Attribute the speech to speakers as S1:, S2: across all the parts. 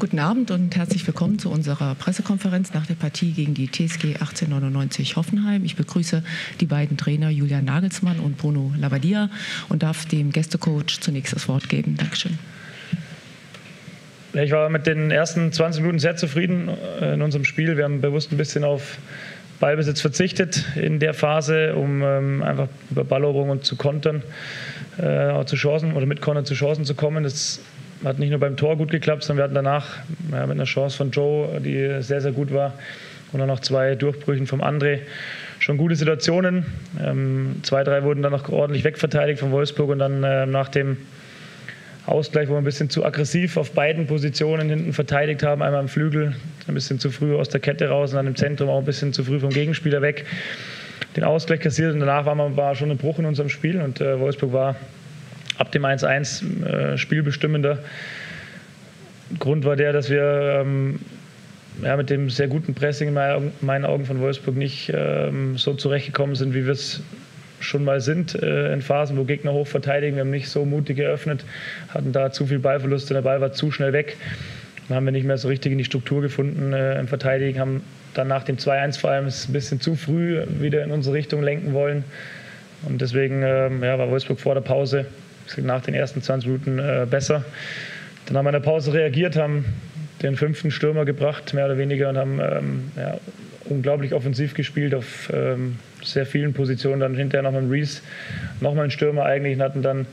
S1: Guten Abend und herzlich willkommen zu unserer Pressekonferenz nach der Partie gegen die TSG 1899 Hoffenheim. Ich begrüße die beiden Trainer Julian Nagelsmann und Bruno Labbadia und darf dem Gästecoach zunächst das Wort geben. Dankeschön.
S2: Ich war mit den ersten 20 Minuten sehr zufrieden äh, in unserem Spiel. Wir haben bewusst ein bisschen auf Ballbesitz verzichtet in der Phase, um ähm, einfach über Balleroberung und zu kontern, äh, zu Chancen oder mit Kontern zu Chancen zu kommen. Das hat nicht nur beim Tor gut geklappt, sondern wir hatten danach ja, mit einer Chance von Joe, die sehr, sehr gut war, und dann noch zwei Durchbrüchen vom André. Schon gute Situationen. Ähm, zwei, drei wurden dann noch ordentlich wegverteidigt von Wolfsburg und dann äh, nach dem Ausgleich, wo wir ein bisschen zu aggressiv auf beiden Positionen hinten verteidigt haben. Einmal am Flügel, ein bisschen zu früh aus der Kette raus und dann im Zentrum auch ein bisschen zu früh vom Gegenspieler weg. Den Ausgleich kassiert und danach war, man, war schon ein Bruch in unserem Spiel und äh, Wolfsburg war ab dem 1-1 äh, spielbestimmender. Grund war der, dass wir ähm, ja, mit dem sehr guten Pressing in meinen Augen von Wolfsburg nicht ähm, so zurechtgekommen sind, wie wir es schon mal sind äh, in Phasen, wo Gegner hoch verteidigen. Wir haben nicht so mutig geöffnet, hatten da zu viel Ballverluste, der Ball war zu schnell weg. Dann haben wir nicht mehr so richtig in die Struktur gefunden äh, im Verteidigen, haben dann nach dem 2-1 vor allem ein bisschen zu früh wieder in unsere Richtung lenken wollen. Und deswegen ähm, ja, war Wolfsburg vor der Pause nach den ersten 20 Minuten äh, besser. Dann haben wir in der Pause reagiert, haben den fünften Stürmer gebracht, mehr oder weniger, und haben ähm, ja, unglaublich offensiv gespielt auf ähm, sehr vielen Positionen. Dann hinterher noch mit Reese nochmal einen Stürmer eigentlich und hatten dann,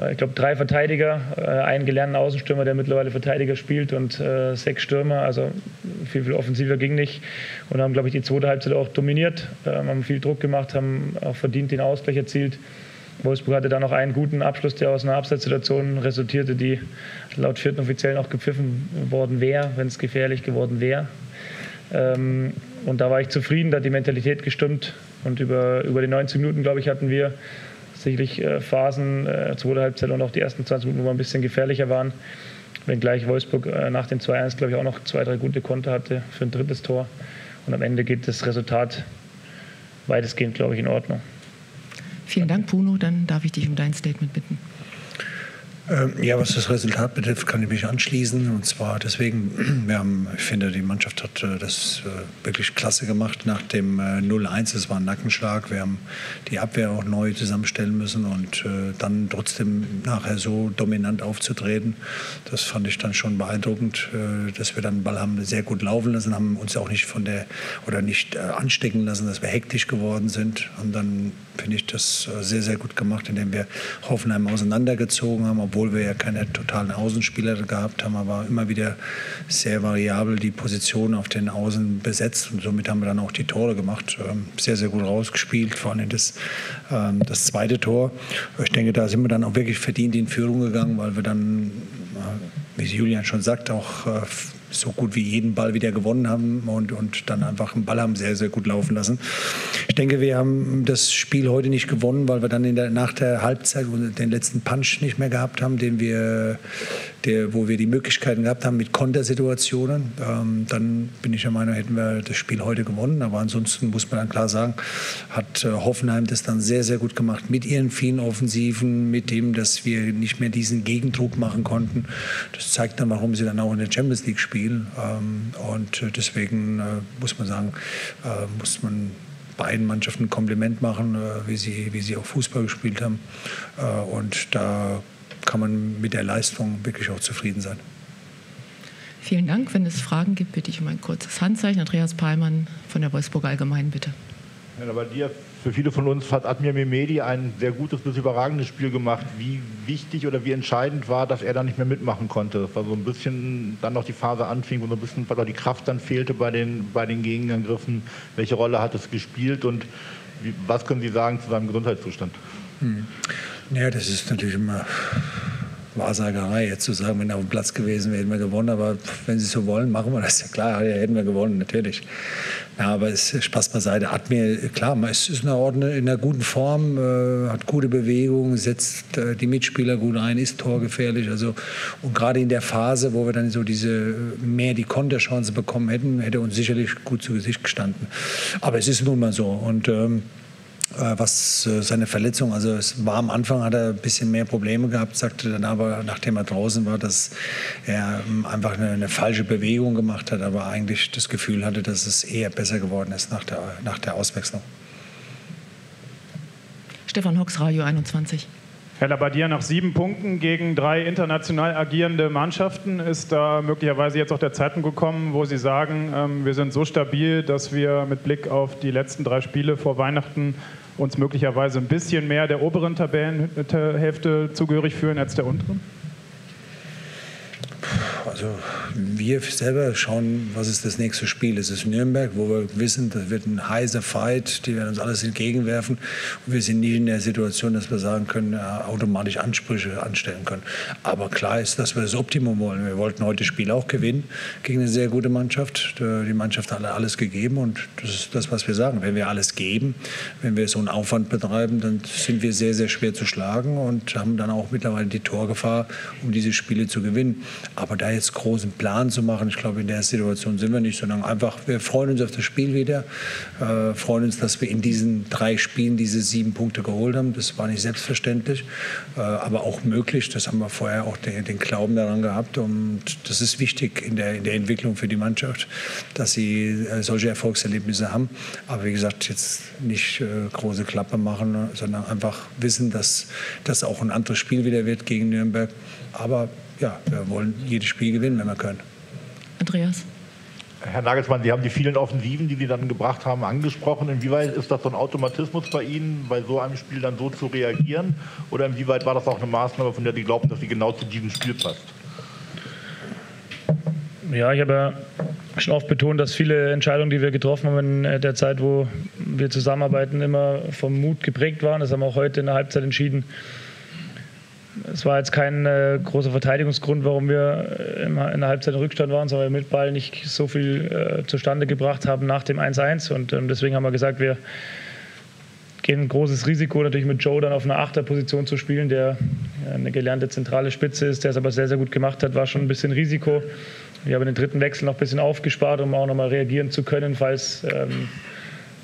S2: äh, ich glaube, drei Verteidiger, äh, einen gelernten Außenstürmer, der mittlerweile Verteidiger spielt und äh, sechs Stürmer. Also viel, viel offensiver ging nicht. Und haben, glaube ich, die zweite Halbzeit auch dominiert, ähm, haben viel Druck gemacht, haben auch verdient den Ausgleich erzielt. Wolfsburg hatte da noch einen guten Abschluss, der aus einer Abseitssituation resultierte, die laut vierten Offiziellen auch gepfiffen worden wäre, wenn es gefährlich geworden wäre. Ähm, und da war ich zufrieden, da hat die Mentalität gestimmt. Und über, über die 90 Minuten, glaube ich, hatten wir sicherlich äh, Phasen, äh, zweite Halbzeit und auch die ersten 20 Minuten, wo wir ein bisschen gefährlicher waren. Wenngleich Wolfsburg äh, nach dem 2-1, glaube ich, auch noch zwei, drei gute Konter hatte für ein drittes Tor. Und am Ende geht das Resultat weitestgehend, glaube ich, in Ordnung.
S1: Vielen Dank, Bruno. Dann darf ich dich um dein Statement bitten.
S3: Ähm, ja, was das Resultat betrifft, kann ich mich anschließen. Und zwar deswegen, wir haben, ich finde, die Mannschaft hat äh, das äh, wirklich klasse gemacht nach dem 0-1. Äh, es war ein Nackenschlag. Wir haben die Abwehr auch neu zusammenstellen müssen und dann trotzdem nachher so dominant aufzutreten. Das fand ich dann schon beeindruckend, dass wir dann den Ball haben sehr gut laufen lassen, haben uns auch nicht von der oder nicht anstecken lassen, dass wir hektisch geworden sind. Und dann finde ich das sehr, sehr gut gemacht, indem wir Hoffenheim auseinandergezogen haben, obwohl wir ja keine totalen Außenspieler gehabt haben, aber immer wieder sehr variabel die Position auf den Außen besetzt und somit haben wir dann auch die Tore gemacht. Ähm, sehr, sehr gut rausgespielt, vor allem das, ähm, das zweite Tor. Ich denke, da sind wir dann auch wirklich verdient in Führung gegangen, weil wir dann, äh, wie Julian schon sagt, auch äh, so gut wie jeden Ball wieder gewonnen haben und, und dann einfach einen Ball haben sehr, sehr gut laufen lassen. Ich denke, wir haben das Spiel heute nicht gewonnen, weil wir dann in der, nach der Halbzeit den letzten Punch nicht mehr gehabt haben, den wir, der, wo wir die Möglichkeiten gehabt haben mit Kontersituationen. Ähm, dann bin ich der Meinung, hätten wir das Spiel heute gewonnen. Aber ansonsten muss man dann klar sagen, hat äh, Hoffenheim das dann sehr, sehr gut gemacht mit ihren vielen Offensiven, mit dem, dass wir nicht mehr diesen Gegendruck machen konnten. Das zeigt dann, warum sie dann auch in der Champions League spielen Spiel. Ähm, und äh, deswegen äh, muss man sagen, äh, muss man beiden Mannschaften ein Kompliment machen, wie, sie, wie sie auch Fußball gespielt haben. und da kann man mit der Leistung wirklich auch zufrieden sein.
S1: Vielen Dank. Wenn es Fragen gibt, bitte ich um ein kurzes Handzeichen. Andreas Palmann von der Wolfsburger Allgemeinen, bitte.
S4: Ja, bei dir für viele von uns hat Admir Mehmedi ein sehr gutes bis überragendes Spiel gemacht. Wie wichtig oder wie entscheidend war, dass er da nicht mehr mitmachen konnte? Das war so ein bisschen dann noch die Phase anfing, wo so ein bisschen die Kraft dann fehlte bei den, bei den Gegenangriffen. Welche Rolle hat es gespielt und wie, was können Sie sagen zu seinem Gesundheitszustand?
S3: Hm. Ja, das ist natürlich immer Wahrsagerei, jetzt zu sagen, wenn er auf dem Platz gewesen wäre, hätten wir gewonnen. Aber wenn Sie so wollen, machen wir das. Ja klar, ja, hätten wir gewonnen, natürlich. Ja, aber es ist Spaß beiseite. Hat mir, klar, es ist in einer, guten Form, äh, hat gute Bewegung, setzt äh, die Mitspieler gut ein, ist torgefährlich. Also, und gerade in der Phase, wo wir dann so diese mehr die Konterchance bekommen hätten, hätte uns sicherlich gut zu Gesicht gestanden. Aber es ist nun mal so. Und ähm, äh, was äh, seine Verletzung, also es war am Anfang, hat er ein bisschen mehr Probleme gehabt, sagte dann aber, nachdem er draußen war, dass er ähm, einfach eine, eine, falsche Bewegung gemacht hat, aber eigentlich das Gefühl hatte, dass es eher besser geworden ist nach der, nach der Auswechslung.
S1: Stefan Hocks, Radio 21.
S5: Herr Labadier, nach sieben Punkten gegen drei international agierende Mannschaften ist da möglicherweise jetzt auch der Zeitpunkt gekommen, wo Sie sagen, ähm, wir sind so stabil, dass wir mit Blick auf die letzten drei Spiele vor Weihnachten uns möglicherweise ein bisschen mehr der oberen Tabellenhälfte zugehörig fühlen als der unteren?
S3: Also wir selber schauen, was ist das nächste Spiel. Es ist Nürnberg, wo wir wissen, das wird ein heißer Fight, die werden uns alles entgegenwerfen. Und wir sind nie in der Situation, dass wir sagen können, ja, automatisch Ansprüche anstellen können. Aber klar ist, dass wir das Optimum wollen. Wir wollten heute das Spiel auch gewinnen gegen eine sehr gute Mannschaft. Die Mannschaft hat alles gegeben und das ist das, was wir sagen. Wenn wir alles geben, wenn wir so einen Aufwand betreiben, dann sind wir sehr, sehr schwer zu schlagen und haben dann auch mittlerweile die Torgefahr, um diese Spiele zu gewinnen. Aber da jetzt großen Plan zu machen, ich glaube, in der Situation sind wir nicht, sondern einfach, wir freuen uns auf das Spiel wieder, äh, freuen uns, dass wir in diesen drei Spielen diese sieben Punkte geholt haben. Das war nicht selbstverständlich, äh, aber auch möglich. Das haben wir vorher auch den, den, Glauben daran gehabt und das ist wichtig in der, in der Entwicklung für die Mannschaft, dass sie äh, solche Erfolgserlebnisse haben. Aber wie gesagt, jetzt nicht äh, große Klappe machen, sondern einfach wissen, dass das auch ein anderes Spiel wieder wird gegen Nürnberg. Aber ja, wir wollen jedes Spiel gewinnen, wenn wir können.
S1: Andreas.
S4: Herr Nagelsmann, Sie haben die vielen Offensiven, die Sie dann gebracht haben, angesprochen. Inwieweit ist das so ein Automatismus bei Ihnen, bei so einem Spiel dann so zu reagieren? Oder inwieweit war das auch eine Maßnahme, von der Sie glauben, dass sie genau zu diesem Spiel passt?
S2: Ja, ich habe ja schon oft betont, dass viele Entscheidungen, die wir getroffen haben in der Zeit, wo wir zusammenarbeiten, immer vom Mut geprägt waren. Das haben wir auch heute in der Halbzeit entschieden es war jetzt kein äh, großer Verteidigungsgrund, warum wir in, in der Halbzeit in Rückstand waren, sondern wir mit Ball nicht so viel äh, zustande gebracht haben nach dem 1-1. Und ähm, deswegen haben wir gesagt, wir gehen ein großes Risiko, natürlich mit Joe dann auf einer Achterposition zu spielen, der eine gelernte zentrale Spitze ist, der es aber sehr, sehr gut gemacht hat, war schon ein bisschen Risiko. Wir haben den dritten Wechsel noch ein bisschen aufgespart, um auch nochmal reagieren zu können, falls ähm,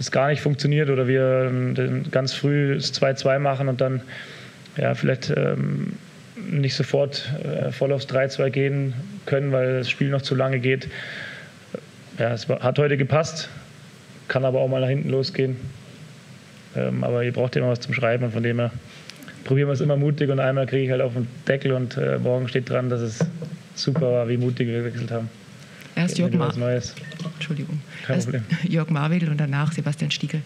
S2: es gar nicht funktioniert oder wir ähm, ganz früh das 2-2 machen und dann ja, vielleicht ähm, nicht sofort äh, voll aufs 3-2 gehen können, weil das Spiel noch zu lange geht. Ja, es hat heute gepasst, kann aber auch mal nach hinten losgehen. Ähm, aber ihr braucht immer was zum Schreiben und von dem her probieren wir es immer mutig und einmal kriege ich halt auf den Deckel und äh, morgen steht dran, dass es super war, wie mutig wir gewechselt haben.
S1: Erst Jörg, Mar Entschuldigung. Erst Jörg Marwedel und danach Sebastian Stiegel.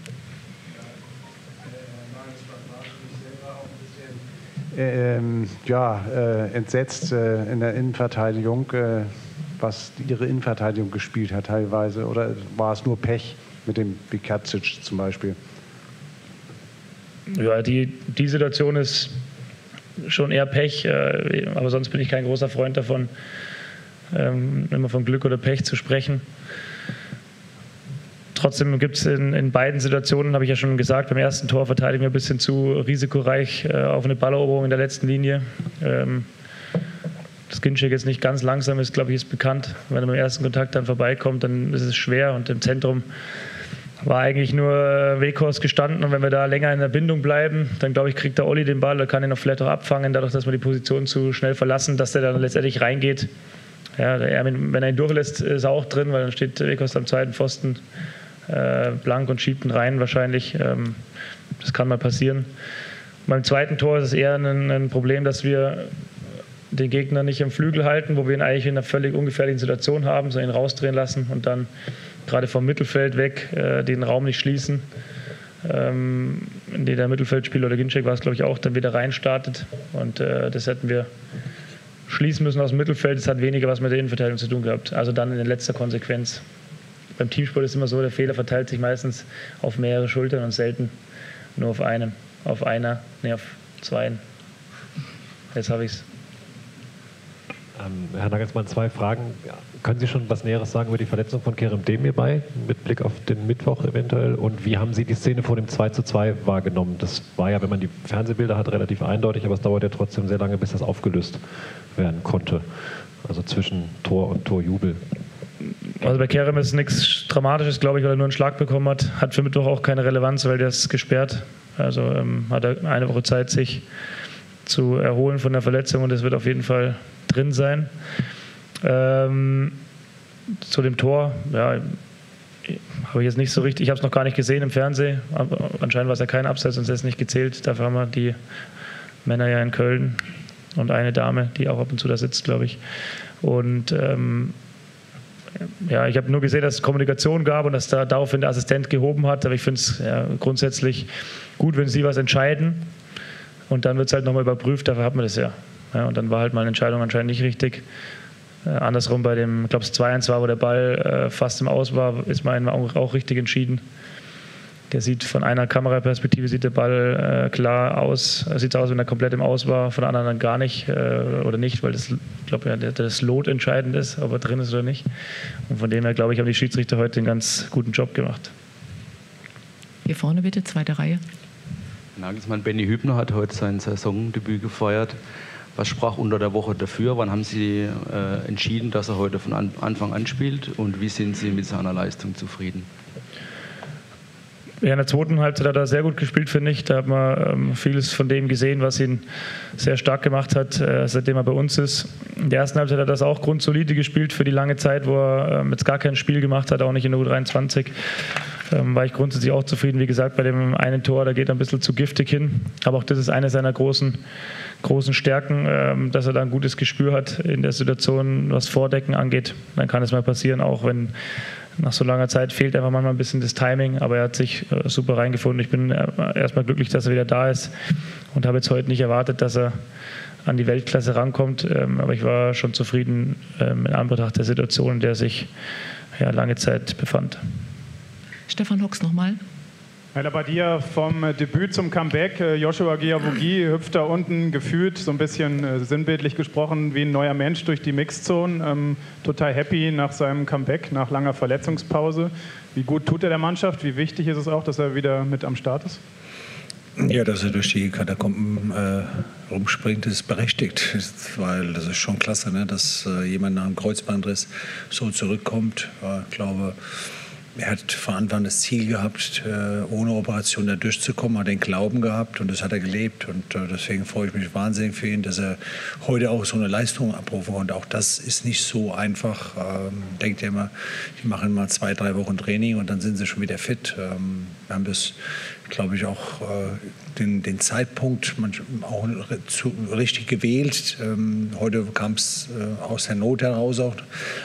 S6: Ähm, ja, äh, entsetzt äh, in der Innenverteidigung, äh, was ihre Innenverteidigung gespielt hat teilweise. Oder war es nur Pech mit dem Bikacic zum Beispiel?
S2: Ja, die, die Situation ist schon eher Pech, äh, aber sonst bin ich kein großer Freund davon, ähm, immer von Glück oder Pech zu sprechen. Trotzdem gibt es in, in, beiden Situationen, habe ich ja schon gesagt, beim ersten Tor verteidigen wir ein bisschen zu risikoreich äh, auf eine Balleroberung in der letzten Linie. Ähm, dass Ginczek jetzt nicht ganz langsam ist, glaube ich, ist bekannt. Wenn er beim ersten Kontakt dann vorbeikommt, dann ist es schwer. Und im Zentrum war eigentlich nur Weghorst gestanden. Und wenn wir da länger in der Bindung bleiben, dann glaube ich, kriegt der Olli den Ball, da kann ihn noch vielleicht auch abfangen, dadurch, dass wir die Position zu schnell verlassen, dass der dann letztendlich reingeht. Ja, der, wenn er ihn durchlässt, ist er auch drin, weil dann steht Weghorst am zweiten Pfosten äh, blank und schiebt ihn rein wahrscheinlich. Ähm, das kann mal passieren. Beim zweiten Tor ist es eher ein, ein, Problem, dass wir den Gegner nicht im Flügel halten, wo wir ihn eigentlich in einer völlig ungefährlichen Situation haben, sondern ihn rausdrehen lassen und dann gerade vom Mittelfeld weg äh, den Raum nicht schließen. Ähm, in den der Mittelfeldspieler oder Ginczek war es, glaube ich, auch, dann wieder reinstartet. Und äh, das hätten wir schließen müssen aus dem Mittelfeld. Das hat weniger was mit der Innenverteidigung zu tun gehabt. Also dann in letzter Konsequenz beim Teamsport ist immer so, der Fehler verteilt sich meistens auf mehrere Schultern und selten nur auf einem, auf einer, nee, auf zweien. Jetzt habe ich es.
S7: Ähm, Herr Nagelsmann, zwei Fragen. Können Sie schon was Näheres sagen über die Verletzung von Kerem Demir bei, mit Blick auf den Mittwoch eventuell? Und wie haben Sie die Szene vor dem 2 zu 2 wahrgenommen? Das war ja, wenn man die Fernsehbilder hat, relativ eindeutig, aber es dauert ja trotzdem sehr lange, bis das aufgelöst werden konnte. Also zwischen Tor und Torjubel
S2: Also bei Kerem ist nichts Dramatisches, glaube ich, weil er nur einen Schlag bekommen hat. Hat für Mittwoch auch keine Relevanz, weil der ist gesperrt. Also ähm, hat er eine Woche Zeit, sich zu erholen von der Verletzung und es wird auf jeden Fall drin sein. Ähm, zu dem Tor, ja, habe ich jetzt nicht so richtig, ich habe es noch gar nicht gesehen im Fernsehen. Aber anscheinend war es ja kein Abseits, ist es nicht gezählt. Dafür haben wir die Männer ja in Köln und eine Dame, die auch ab und zu da sitzt, glaube ich. Und ähm, ja, ich habe nur gesehen, dass es Kommunikation gab und dass da daraufhin der Assistent gehoben hat. Aber ich finde es ja, grundsätzlich gut, wenn sie was entscheiden. Und dann wird es halt nochmal überprüft, dafür hat man das ja. ja. Und dann war halt mal eine Entscheidung anscheinend nicht richtig. Äh, andersrum bei dem, ich glaube es 2-1 war, wo der Ball äh, fast im Aus war, ist auch, auch richtig entschieden. Der sieht von einer Kameraperspektive sieht der Ball äh, klar aus. Sieht aus, wenn er komplett im Aus war, von der anderen dann gar nicht äh, oder nicht, weil das, ich glaube, ja, das Lot entscheidend ist, ob er drin ist oder nicht. Und von dem her, glaube ich, haben die Schiedsrichter heute einen ganz guten Job gemacht.
S1: Hier vorne bitte, zweite Reihe.
S8: Nagelsmann Benny Hübner hat heute sein Saisondebüt gefeiert. Was sprach unter der Woche dafür? Wann haben Sie äh, entschieden, dass er heute von Anfang an spielt? Und wie sind Sie mit seiner Leistung zufrieden?
S2: Ja, in der zweiten Halbzeit hat er sehr gut gespielt, finde ich. Da hat man ähm, vieles von dem gesehen, was ihn sehr stark gemacht hat, äh, seitdem er bei uns ist. In der ersten Halbzeit hat er das auch grundsolide gespielt für die lange Zeit, wo er ähm, jetzt gar kein Spiel gemacht hat, auch nicht in der U23. Ähm, war ich grundsätzlich auch zufrieden. Wie gesagt, bei dem einen Tor, da geht er ein bisschen zu giftig hin. Aber auch das ist eine seiner großen, großen Stärken, ähm, dass er da ein gutes Gespür hat in der Situation, was Vordecken angeht. Dann kann es mal passieren, auch wenn nach so langer Zeit fehlt einfach manchmal ein bisschen das Timing, aber er hat sich äh, super reingefunden. Ich bin äh, erstmal glücklich, dass er wieder da ist und habe jetzt heute nicht erwartet, dass er an die Weltklasse rankommt. Ähm, aber ich war schon zufrieden ähm, in Anbetracht der Situation, in der er sich ja, lange Zeit befand.
S1: Stefan Hocks nochmal.
S5: Herr Labadia, vom Debüt zum Comeback. Äh, Joshua Giavugi hüpft da unten gefühlt, so ein bisschen äh, sinnbildlich gesprochen, wie ein neuer Mensch durch die Mixzone. Ähm, total happy nach seinem Comeback, nach langer Verletzungspause. Wie gut tut er der Mannschaft? Wie wichtig ist es auch, dass er wieder mit am Start ist?
S3: Ja, dass er durch die Katakomben äh, rumspringt, ist berechtigt, weil das ist schon klasse, ne? dass äh, jemand nach einem Kreuzbandriss so zurückkommt. Ja, ich glaube, er hat von Anfang an das Ziel gehabt, äh, ohne Operation da durchzukommen, hat den Glauben gehabt und das hat er gelebt. Und äh, deswegen freue ich mich wahnsinnig für ihn, dass er heute auch so eine Leistung abrufen konnte. Auch das ist nicht so einfach. Ähm, denkt ihr immer, die machen mal zwei, drei Wochen Training und dann sind sie schon wieder fit. Ähm, wir haben das, glaube ich, auch äh, den, den Zeitpunkt auch zu, richtig gewählt. Ähm, heute kam es äh, aus der Not heraus auch,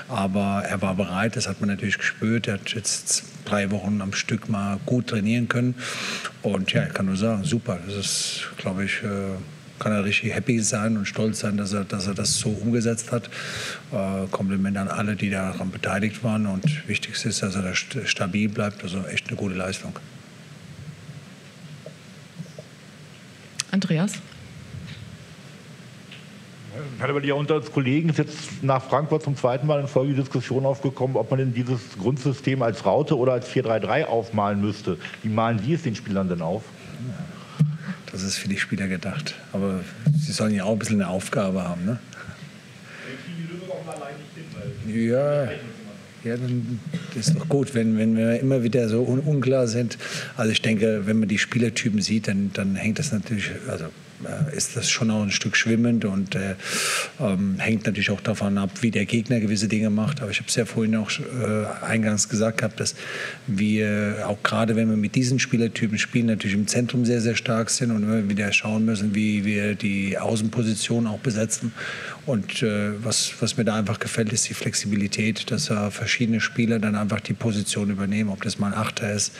S3: aber er war bereit, das hat man natürlich gespürt. Er hat jetzt drei Wochen am Stück mal gut trainieren können und ja, ich kann nur sagen, super. Das ist, glaube ich, äh, kann er richtig happy sein und stolz sein, dass er, dass er das so umgesetzt hat. Äh, Kompliment an alle, die daran beteiligt waren und wichtig ist, dass er da stabil bleibt. Also echt eine gute Leistung.
S1: Andreas?
S4: Herr Lavalier, unter uns Kollegen ist jetzt nach Frankfurt zum zweiten Mal in Folge die Diskussion aufgekommen, ob man denn dieses Grundsystem als Raute oder als 4-3-3 aufmalen müsste. Wie malen Sie es den Spielern denn auf?
S3: Das ist für die Spieler gedacht. Aber sie sollen ja auch ein bisschen eine Aufgabe haben. Ne? Ja, ja, dann ist doch gut, wenn, wenn wir immer wieder so un unklar sind. Also ich denke, wenn man die Spielertypen sieht, dann, dann hängt das natürlich, also ist das schon auch ein Stück schwimmend und äh, ähm, hängt natürlich auch davon ab, wie der Gegner gewisse Dinge macht. Aber ich habe es ja vorhin auch äh, eingangs gesagt gehabt, dass wir auch gerade, wenn wir mit diesen Spielertypen spielen, natürlich im Zentrum sehr, sehr stark sind und immer wieder schauen müssen, wie wir die Außenposition auch besetzen. Und äh, was, was mir da einfach gefällt, ist die Flexibilität, dass äh, verschiedene Spieler dann einfach die Position übernehmen. Ob das mal ein Achter ist,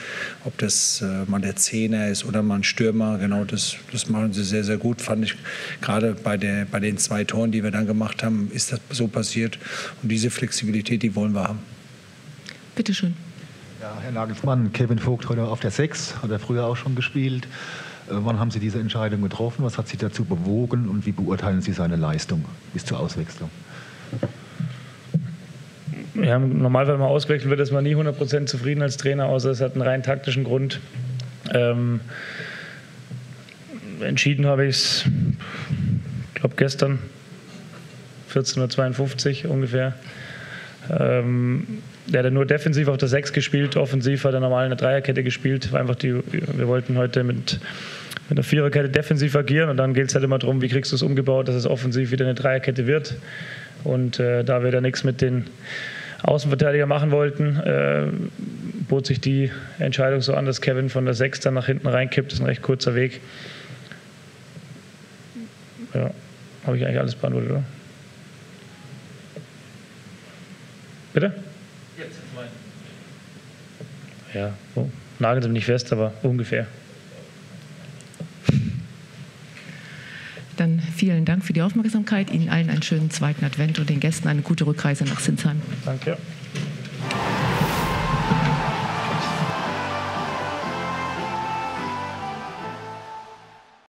S3: ob das äh, mal der Zehner ist oder mal ein Stürmer. Genau, das, das machen sie sehr, sehr gut, fand ich. Gerade bei, der, bei den zwei Toren, die wir dann gemacht haben, ist das so passiert. Und diese Flexibilität, die wollen wir haben.
S1: Bitte schön.
S9: Ja, Herr Nagelsmann, Kevin Vogt heute auf der Sechs, hat er früher auch schon gespielt. Äh, wann haben Sie diese Entscheidung getroffen? Was hat Sie dazu bewogen und wie beurteilen Sie seine Leistung bis zur Auswechslung?
S2: Ja, normal, wenn man auswechselt wird, ist man nie 100% zufrieden als Trainer, außer es hat einen rein taktischen Grund. Ähm, entschieden habe ich es, glaube gestern, 14.52 Uhr ungefähr. Ähm, der hat nur defensiv auf der 6 gespielt, offensiv hat er normal in der Dreierkette gespielt. Einfach die, wir wollten heute mit, mit einer Viererkette defensiv agieren und dann geht es halt immer darum, wie kriegst du es umgebaut, dass es offensiv wieder eine Dreierkette wird. Und äh, da wir da nichts mit den Außenverteidiger machen wollten, äh, bot sich die Entscheidung so an, dass Kevin von der 6 dann nach hinten reinkippt. Das ist ein recht kurzer Weg. Ja, habe ich eigentlich alles beantwortet, oder? Bitte? Ja, oh, nageln Sie mich nicht fest, aber ungefähr.
S1: Dann vielen Dank für die Aufmerksamkeit. Ihnen allen einen schönen zweiten Advent und den Gästen eine gute Rückreise nach Sinsheim.
S2: Danke.